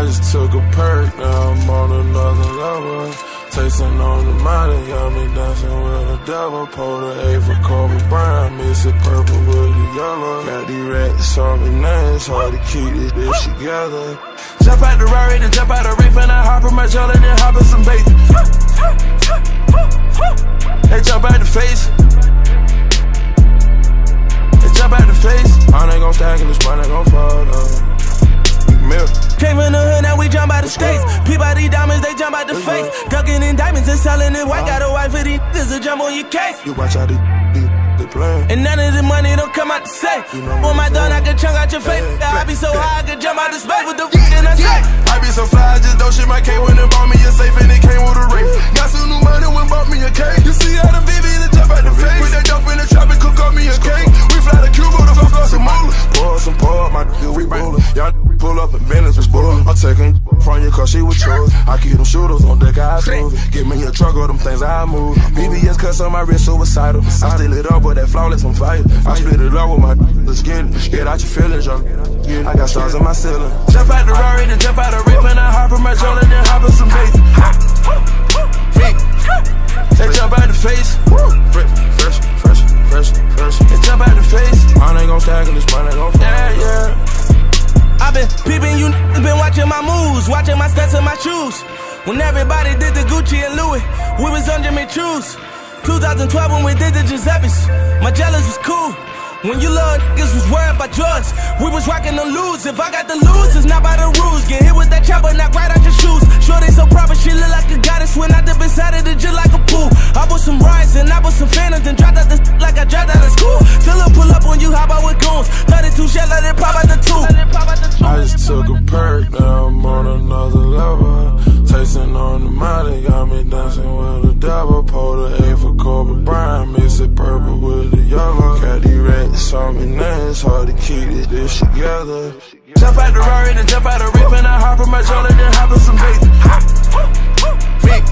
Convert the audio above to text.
I just took a perk, now I'm on another level. Tasting on the mountain, got me dancing with the devil. Pull the A for Kobe Bryant, mix it purple with the yellow. Got these rats on me now, it's hard to keep this bitch together. Jump out the Rari, then jump out the Wraith, and I hop in my jelly, then hop in some bait. They jump out the face. Out the. Ducking in diamonds and selling it white. Got a wife for these niggas a jump on your case. You watch how they, they, they playing. And none of the money don't come out the safe. You know When my done, I can chunk out your face. I be so high, I can jump out the space. with the fuck did I say? I be so fly, I just don't shit my K when they bought me a safe and it came with a ring. Got some new money when bought me a cake. You see how the BB to jump out the face. I keep them shooters on deck, I smooth. Get me a truck or them things I move. BBS cuts on my wrist, suicidal. I still it up with that flawless on fire. I split it up with my let's get it. Get out your feelings, young. I got stars in my ceiling. Jump out the Rari, then jump out the Wraith, and I hop in my jelly, then hop in some bait. They jump out the face. Moves, watching my shoes. When everybody did the Gucci and Louis, we was on Jimmy Choos. 2012 when we did the Giuseppe's, my jealous was cool. When you little niggas was worried about drugs, we was rocking the lose. If I got the lose, it's not by the rules. Get hit with that chopper, knock right out your shoes. Sure they so proper, she look like a goddess. When I dip inside of the just like a pool. Keep this dish together. Jump out the Rari, then jump out the Wraith, and I hop in my jelly, then hop in some bait. They